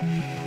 Bye.